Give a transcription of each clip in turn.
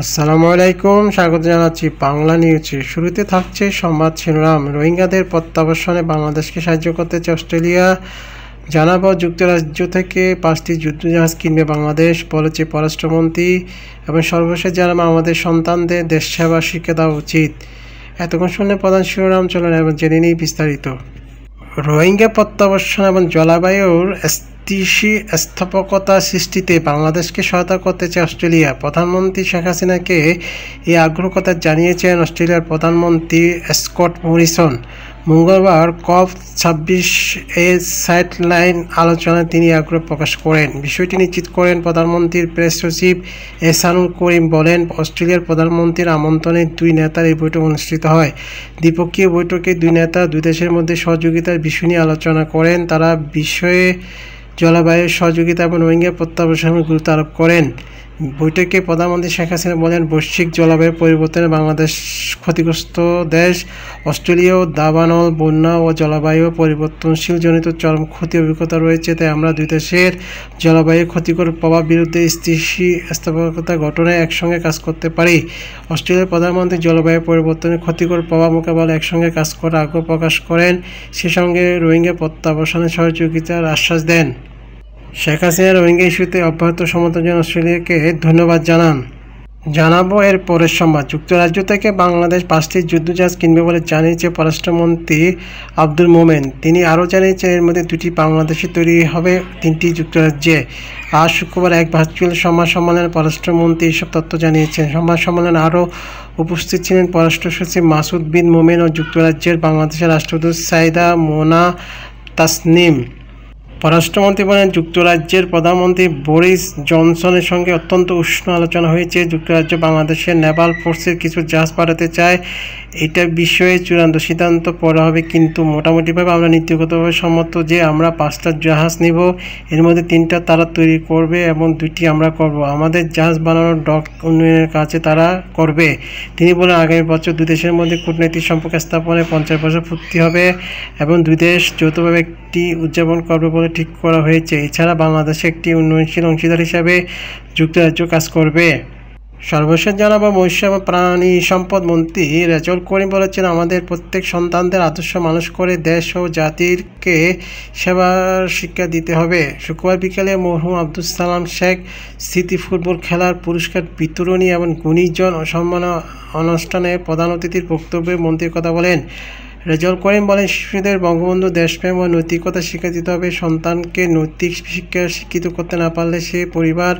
আসসালামু আলাইকুম, স্বাগত জানাচ্ছি বাংলা নিউজে শুরুতে থাকছে সংবাদ শিরোনাম। রোহিঙ্গাদের প্রত্যাবর্ষণে বাংলাদেশকে সাহায্য করতে অস্ট্রেলিয়া। জানাব যুক্তরাজ্য থেকে পাঁচটি যুদ্ধজাহাজ কিনবে বাংলাদেশ, বলেছে পররাষ্ট্রমন্ত্রী। এবং সর্বশেষ জানাব আমাদের সন্তানদের দেশ সেবা শিক্ষা দেওয়া উচিত। এতক্ষণ শুনলে প্রধান শিরোনাম, চলেন এবং জেনে নিই বিস্তারিত। রোহিঙ্গা প্রত্যাবর্ষণ এবং জলবায়ুর স্থিতিশী স্থাপকতা সৃষ্টিতে বাংলাদেশকে সহায়তা করতে চায় অস্ট্রেলিয়া। প্রধানমন্ত্রী শেখ হাসিনাকে এই আগ্রহ কথা জানিয়েছেন অস্ট্রেলিয়ার প্রধানমন্ত্রী স্কট মরিসন। মঙ্গলবার কপ ছাব্বিশ এ সাইটলাইন আলোচনায় তিনি আগ্রহ প্রকাশ করেন। বিষয়টি নিশ্চিত করেন প্রধানমন্ত্রীর প্রেস সচিব এসানুল করিম বলেন, অস্ট্রেলিয়ার প্রধানমন্ত্রীর আমন্ত্রণে দুই নেতার এই বৈঠক অনুষ্ঠিত হয়। দ্বিপক্ষীয় বৈঠকে দুই নেতা দুই দেশের মধ্যে সহযোগিতার বিষয় নিয়ে আলোচনা করেন। তারা বিষয়ে জলবায়ুর সহযোগিতা এবং রোহিঙ্গা প্রত্যাবর্ষণের গুরুত্ব আরোপ করেন। বৈঠকে প্রধানমন্ত্রী শেখ হাসিনা বলেন, বৈশ্বিক জলবায়ু পরিবর্তনে বাংলাদেশ ক্ষতিগ্রস্ত দেশ অস্ট্রেলিয়াও দাবানল, বন্যা ও জলবায়ু পরিবর্তনশীল জনিত চরম ক্ষতি অভিজ্ঞতা রয়েছে, তাই আমরা দুই দেশের জলবায়ু ক্ষতিকর প্রভাব বিরুদ্ধে স্থিতিশীল স্থাপকতা গঠনে একসঙ্গে কাজ করতে পারি। অস্ট্রেলিয়ার প্রধানমন্ত্রী জলবায়ু পরিবর্তনের ক্ষতিকর প্রভাব মোকাবেলা একসঙ্গে কাজ করার আগ্রহ প্রকাশ করেন। সে সঙ্গে রোহিঙ্গা প্রত্যাবর্ষণের সহযোগিতার আশ্বাস দেন। শেখ হাসিনা রোহিঙ্গা ইস্যুতে অব্যাহত সমর্থন জন্য অস্ট্রেলিয়াকে ধন্যবাদ জানান। জানাব এর পরের সংবাদ। যুক্তরাজ্য থেকে বাংলাদেশ পাঁচটি যুদ্ধজাহাজ কিনবে বলে জানিয়েছে পররাষ্ট্রমন্ত্রী আব্দুল মোমেন। তিনি আরও জানিয়েছেন এর মধ্যে দুটি বাংলাদেশে তৈরি হবে, তিনটি যুক্তরাজ্যে। আজ শুক্রবার এক ভার্চুয়াল সংবাদ সম্মেলনে পররাষ্ট্রমন্ত্রী এসব তথ্য জানিয়েছেন। সংবাদ সম্মেলনে আরও উপস্থিত ছিলেন পররাষ্ট্র সচিব মাসুদ বিন মোমেন ও যুক্তরাজ্যের বাংলাদেশের রাষ্ট্রদূত সাইদা মোনা তাসনিম। পররাষ্ট্রমন্ত্রী বলেন, যুক্তরাজ্যের প্রধানমন্ত্রী বরিস জনসনের সঙ্গে অত্যন্ত উষ্ণ আলোচনা হয়েছে। যুক্তরাজ্য বাংলাদেশের নেভাল ফোর্সের কিছু জাহাজ পাঠাতে চায়। এটা বিষয়ে চূড়ান্ত সিদ্ধান্ত পরে হবে, কিন্তু মোটামুটিভাবে আমরা নীতিগতভাবে সম্মত যে আমরা পাঁচটা জাহাজ নিব। এর মধ্যে তিনটা তারা তৈরি করবে এবং দুইটি আমরা করব। আমাদের জাহাজ বানানোর ডক উন্নয়নের কাজে তারা করবে। তিনি বলেন, আগামী বছর দুই দেশের মধ্যে কূটনৈতিক সম্পর্ক স্থাপনে পঞ্চাশ বছর পূর্তি হবে এবং দুই দেশ যৌথভাবে একটি উদযাপন করবে বলে ঠিক করা হয়েছে। এছাড়া বাংলাদেশে একটি উন্নয়নশীল অংশীদার হিসাবে যুক্তরাজ্য কাজ করবে। সর্বশেষ জানাব মৎস্য প্রাণী সম্পদ মন্ত্রী রেজল করিম বলেছেন, আমাদের প্রত্যেক সন্তানদের আদর্শ মানুষ করে দেশ ও জাতিরকে সেবার শিক্ষা দিতে হবে। শুক্রবার বিকেলে মরহুম আব্দুল সালাম শেখ স্মৃতি ফুটবল খেলার পুরস্কার, বিতরণী এবং গুণীজন সম্মান অনুষ্ঠানে প্রধান অতিথির বক্তব্যে মন্ত্রীর কথা বলেন। রেজল করিম বলেন, শিশুদের বঙ্গবন্ধু দেশপ্রেম ও নৈতিকতা শিক্ষা দিতে হবে। সন্তানকে নৈতিক শিক্ষা শিক্ষিত করতে না পারলে সে পরিবার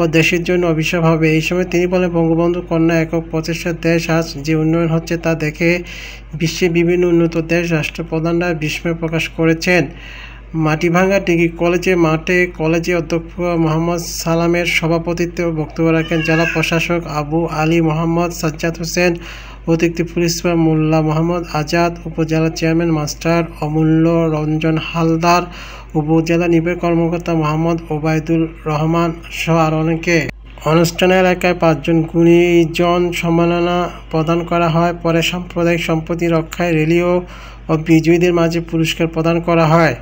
ও দেশের জন্য অভিশাপ হবে। এই সময় তিনি বলেন, বঙ্গবন্ধু কন্যা একক প্রচেষ্টার দেশ, আজ যে উন্নয়ন হচ্ছে তা দেখে বিশ্বে বিভিন্ন উন্নত দেশ রাষ্ট্রপ্রধানরা বিস্ময় প্রকাশ করেছেন। মাটিভাঙ্গা ডিগ্রি কলেজে মাঠে কলেজে অধ্যক্ষ মোহাম্মদ সালামের সভাপতিত্বে বক্তব্য রাখেন জেলা প্রশাসক আবু আলী মোহাম্মদ সাজ্জাদ হোসেন অতিরিক্ত পুলিশ সুপার মোল্লা মোহাম্মদ আজাদ, উপজেলা চেয়ারম্যান মাস্টার অমূল্য রঞ্জন হালদার, উপজেলা নির্বাহী কর্মকর্তা মোহাম্মদ ওবায়দুল রহমান সহ আরও অনেকে। অনুষ্ঠানে এলাকায় পাঁচজন গুণীজন সম্মাননা প্রদান করা হয়। পরে সাম্প্রদায়িক সম্পত্তি রক্ষায় রেলিও ও বিজয়ীদের মাঝে পুরস্কার প্রদান করা হয়।